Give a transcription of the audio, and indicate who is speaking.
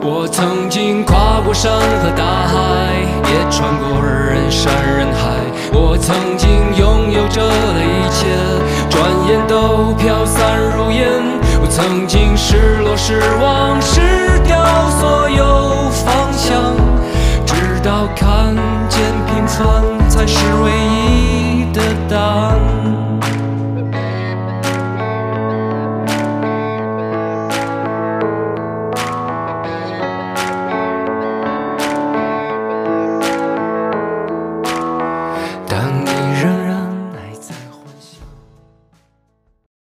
Speaker 1: 我曾经跨过山和大海也穿过人山人海。我曾经拥有着的一切转眼都飘散如烟我曾经失落失望失掉所有方向。直到看见平凡才是唯一。